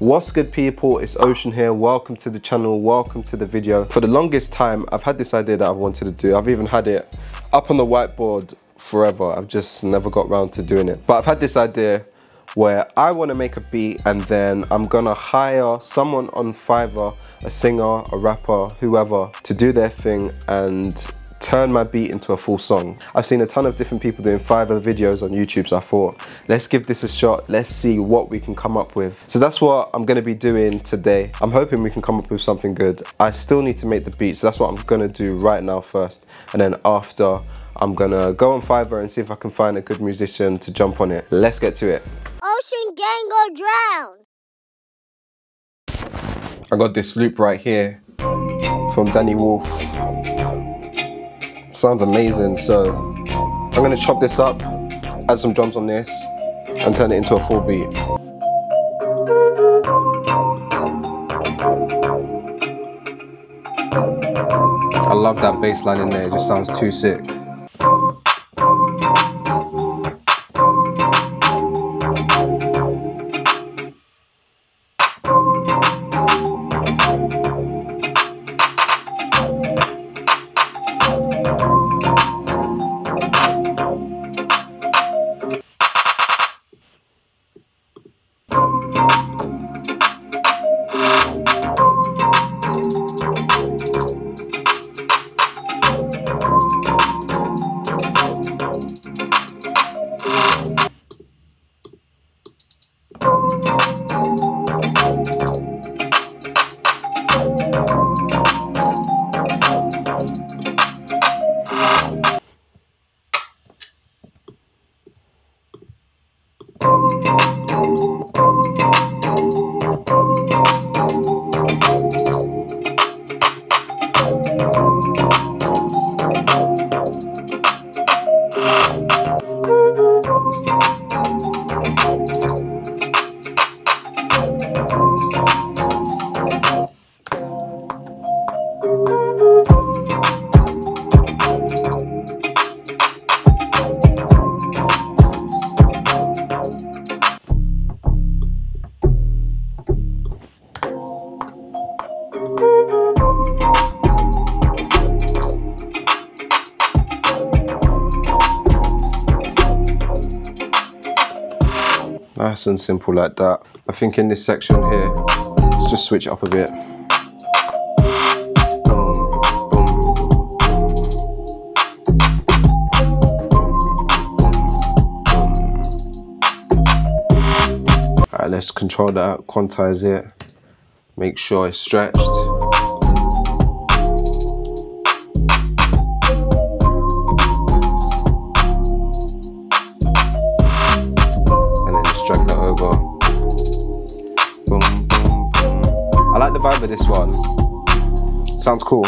What's good people, it's Ocean here, welcome to the channel, welcome to the video. For the longest time, I've had this idea that I've wanted to do. I've even had it up on the whiteboard forever. I've just never got around to doing it. But I've had this idea where I want to make a beat and then I'm gonna hire someone on Fiverr, a singer, a rapper, whoever, to do their thing and turn my beat into a full song. I've seen a ton of different people doing Fiverr videos on YouTube, so I thought, let's give this a shot, let's see what we can come up with. So that's what I'm gonna be doing today. I'm hoping we can come up with something good. I still need to make the beat, so that's what I'm gonna do right now first. And then after, I'm gonna go on Fiverr and see if I can find a good musician to jump on it. Let's get to it. Ocean gang go drown. I got this loop right here from Danny Wolf. Sounds amazing, so I'm gonna chop this up, add some drums on this, and turn it into a full beat. I love that bass line in there, it just sounds too sick. Nice and simple like that. I think in this section here, let's just switch it up a bit. Boom. Alright, let's control that, quantize it, make sure it's stretched. Sounds cool.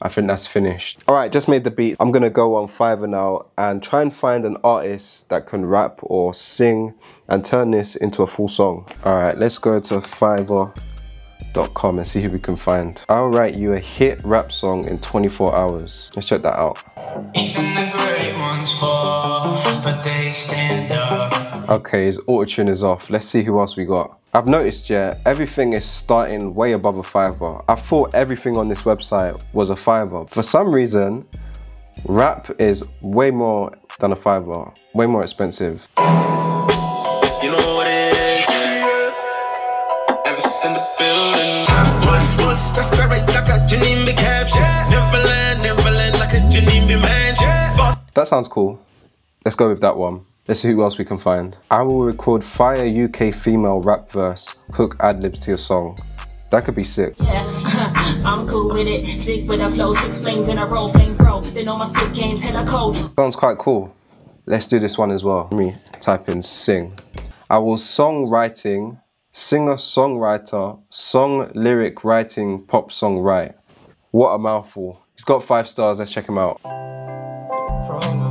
I think that's finished. All right, just made the beat. I'm gonna go on Fiverr now and try and find an artist that can rap or sing and turn this into a full song. All right, let's go to fiverr.com and see who we can find. I'll write you a hit rap song in 24 hours. Let's check that out. Even the great ones fall, but they stand up. Okay, his auto-tune is off. Let's see who else we got. I've noticed, yeah, everything is starting way above a Fiverr. I thought everything on this website was a Fiverr. For some reason, rap is way more than a Fiverr, way more expensive. You know what it is, yeah. Elvis in the building. What's what's that's the right like a Janine be caption. Neverland, Neverland like a Janine mansion. That sounds cool. Let's go with that one. Let's see who else we can find. I will record fire UK female rap verse, hook ad libs to your song. That could be sick. I'm cool with it. Sick with a flow, six flames in a row, flame throw. They know my spit game's hella cold. Sounds quite cool. Let's do this one as well. Let me type in sing. I will songwriting, singer songwriter, song lyric writing, pop song write. What a mouthful. He's got five stars. Let's check him out. From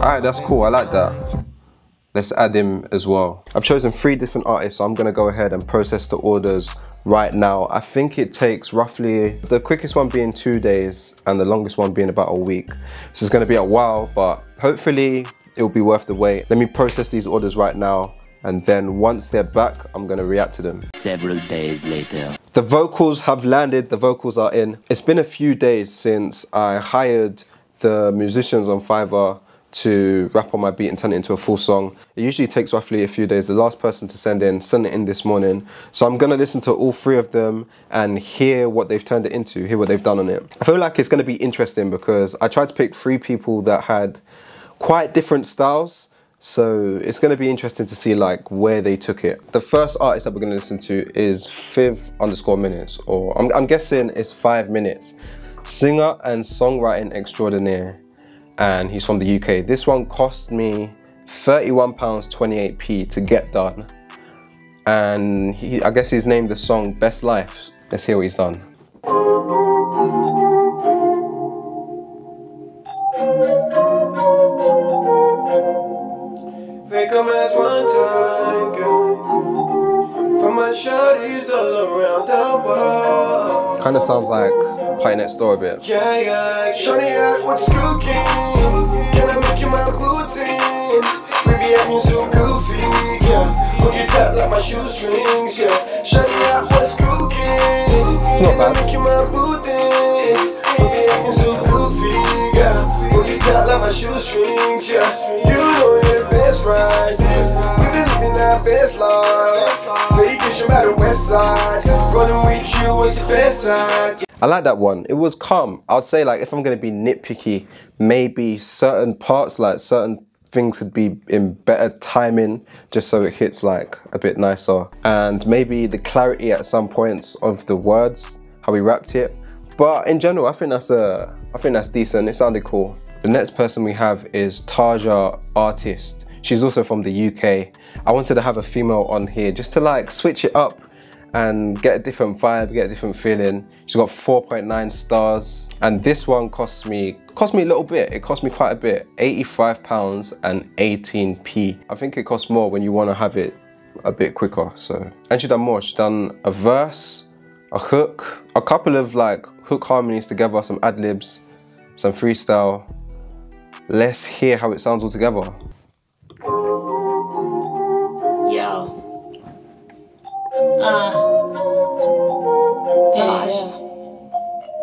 Alright, that's cool. I like that. Let's add him as well. I've chosen three different artists, so I'm gonna go ahead and process the orders right now. I think it takes roughly the quickest one being two days and the longest one being about a week. So it's gonna be a while, but hopefully it'll be worth the wait. Let me process these orders right now and then once they're back, I'm gonna react to them. Several days later. The vocals have landed, the vocals are in. It's been a few days since I hired the musicians on Fiverr to rap on my beat and turn it into a full song. It usually takes roughly a few days. The last person to send in, sent it in this morning. So I'm gonna listen to all three of them and hear what they've turned it into, hear what they've done on it. I feel like it's gonna be interesting because I tried to pick three people that had quite different styles. So it's to be interesting to see like where they took it. The first artist that we're to listen to is Fiv underscore minutes, or I'm, I'm guessing it's five minutes. Singer and songwriting extraordinaire, and he's from the UK. This one cost me £31.28p to get done. And he, I guess he's named the song Best Life. Let's hear what he's done. Make a mess one time, girl. For my shorties all around the world. Kind of sounds like Party Next Door a bit. Yeah, yeah. Shawty with cooking. Can I make you my routine? Baby, I'm so goofy, yeah. Hold you tight like my shoestrings, yeah. Shawty with cooking. not Can I bad. make you my routine? Baby, I'm so goofy, yeah. Hold you tight like my shoestrings, yeah. You know you're the best, right? We been living our best life. Vacation by the west side. Running with you was the best side. I like that one. It was calm. I'd say like if I'm gonna be nitpicky, maybe certain parts, like certain things could be in better timing just so it hits like a bit nicer. And maybe the clarity at some points of the words, how we rapped it. But in general, I think that's a I think that's decent. It sounded cool. The next person we have is Taja Artist. She's also from the UK. I wanted to have a female on here just to like switch it up and get a different vibe, get a different feeling. She's got 4.9 stars, and this one cost me cost me a little bit. It cost me quite a bit, 85 pounds and 18p. I think it costs more when you want to have it a bit quicker. So, and she done more. She done a verse, a hook, a couple of like hook harmonies together, some ad libs, some freestyle. Let's hear how it sounds all together. Uh. Dash.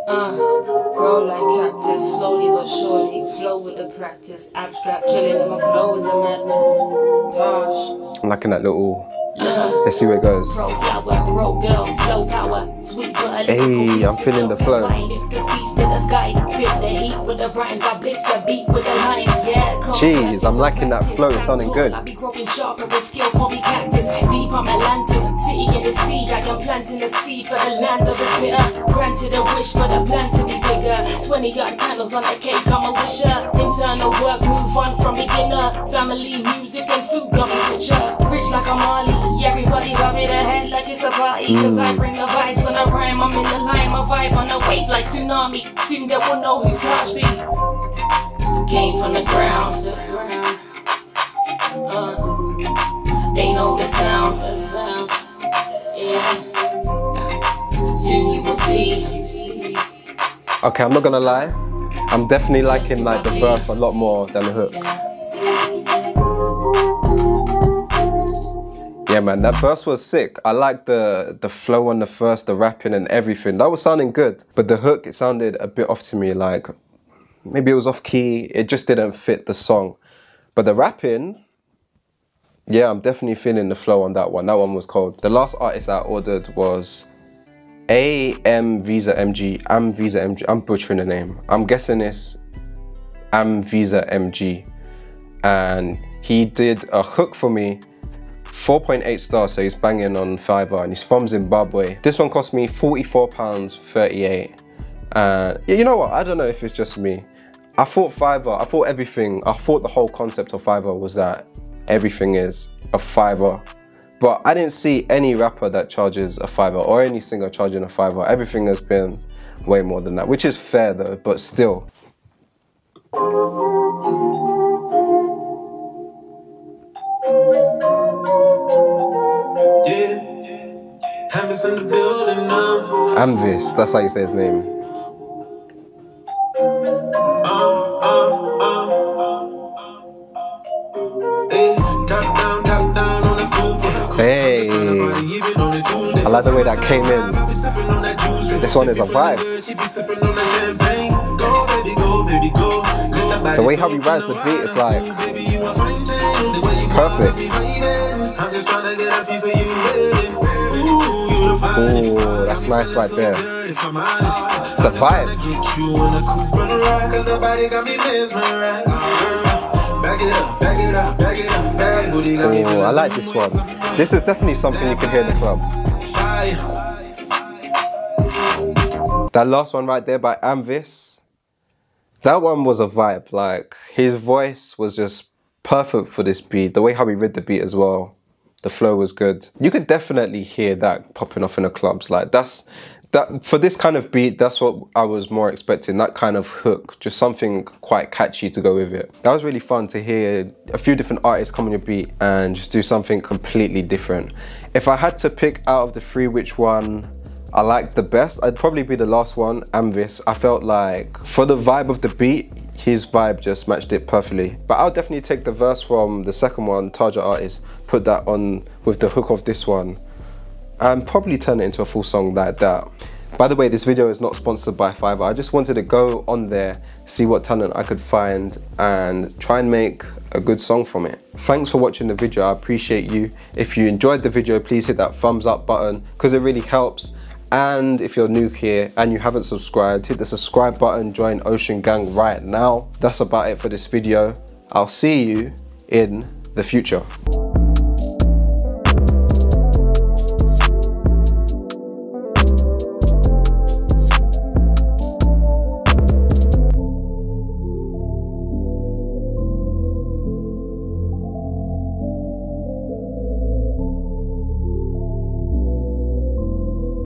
Uh. Grow like cactus, slowly but surely. Flow with the practice. Abstract killing, my glow is a madness. Gosh. I'm liking that little. Let's see where it goes. Grow flower, grow girl, flow power, sweet butter. Hey, I'm feeling the flow. Lift the speech to the sky, spit the heat with the rhymes. I blitz the beat with the lines, yeah. come Jeez, I'm liking that flow, it's sounding good. The siege. I am planting the seed for the land of the spitter. Granted a wish for the plan to be bigger. 20 yard candles on the cake, I'm a wisher. Internal work, move on from beginner. Family, music, and food got me richer. Rich like a Marley, everybody bob it ahead like it's a party. Cause I bring the vibes when I rhyme. I'm in the line, my vibe on the wave like tsunami. Soon they will know who touched me. Came from the ground. Uh, they know the sound. Will see. Okay, I'm not gonna lie. I'm definitely liking like the verse a lot more than the hook. Yeah, man, that verse was sick. I like the the flow on the first, the rapping and everything. That was sounding good. But the hook, it sounded a bit off to me. Like maybe it was off key. It just didn't fit the song. But the rapping, yeah, I'm definitely feeling the flow on that one. That one was cold. The last artist I ordered was AM Visa MG. Am Visa MG. I'm butchering the name. I'm guessing it's Am Visa MG. And he did a hook for me. 4.8 stars, so he's banging on Fiverr and he's from Zimbabwe. This one cost me £44.38. And yeah, you know what? I don't know if it's just me. I thought Fiverr, I thought everything, I thought the whole concept of Fiverr was that everything is a fiver. But I didn't see any rapper that charges a fiver or any singer charging a fiver. Everything has been way more than that, which is fair though, but still. Yeah, in. Amvis, that's how you say his name. That came in. This one is a vibe. The way how he writes the beat is like perfect. Ooh, that's nice right there. It's a vibe. Ooh, I like this one. This is definitely something you can hear in the club. That last one right there by Amvis, that one was a vibe. Like his voice was just perfect for this beat. The way how he read the beat as well, the flow was good. You could definitely hear that popping off in the clubs. Like that's that for this kind of beat, that's what I was more expecting. That kind of hook, just something quite catchy to go with it. That was really fun to hear a few different artists come on your beat and just do something completely different. If I had to pick out of the three which one I liked the best, I'd probably be the last one, Amvis. I felt like for the vibe of the beat, his vibe just matched it perfectly. But I'll definitely take the verse from the second one, Target Artist, put that on with the hook of this one and probably turn it into a full song like that. By the way, this video is not sponsored by Fiverr. I just wanted to go on there, see what talent I could find and try and make a good song from it. Thanks for watching the video, I appreciate you. If you enjoyed the video, please hit that thumbs up button because it really helps. And if you're new here and you haven't subscribed, hit the subscribe button, join Ocean Gang right now. That's about it for this video. I'll see you in the future.